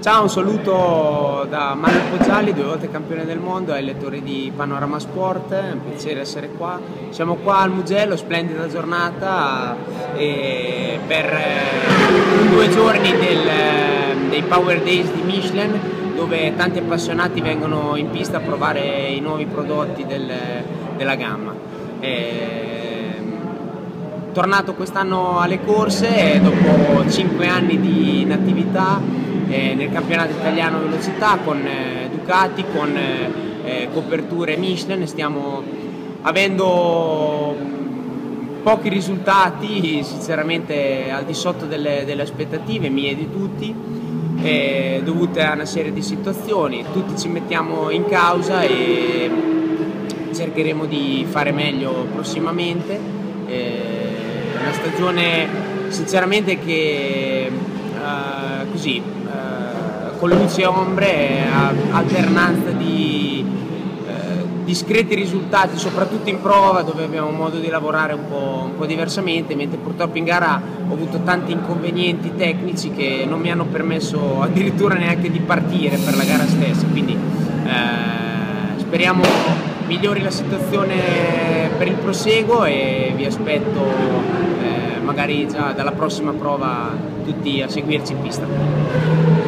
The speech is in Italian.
Ciao, un saluto da Mario Pozzali, due volte campione del mondo, ai lettori di Panorama Sport, è un piacere essere qua. Siamo qua al Mugello, splendida giornata per eh, due giorni del, dei Power Days di Michelin dove tanti appassionati vengono in pista a provare i nuovi prodotti del, della gamma. E, tornato quest'anno alle corse dopo 5 anni di inattività eh, nel campionato italiano velocità con eh, Ducati, con eh, eh, coperture Michelin, stiamo avendo pochi risultati, sinceramente al di sotto delle, delle aspettative mie e di tutti, eh, dovute a una serie di situazioni, tutti ci mettiamo in causa e cercheremo di fare meglio prossimamente. Eh, una stagione sinceramente che uh, così con luci e ombre, alternanza di eh, discreti risultati, soprattutto in prova dove abbiamo modo di lavorare un po', un po', diversamente, mentre purtroppo in gara ho avuto tanti inconvenienti tecnici che non mi hanno permesso addirittura neanche di partire per la gara stessa, quindi eh, speriamo migliori la situazione per il proseguo e vi aspetto eh, magari già dalla prossima prova tutti a seguirci in pista.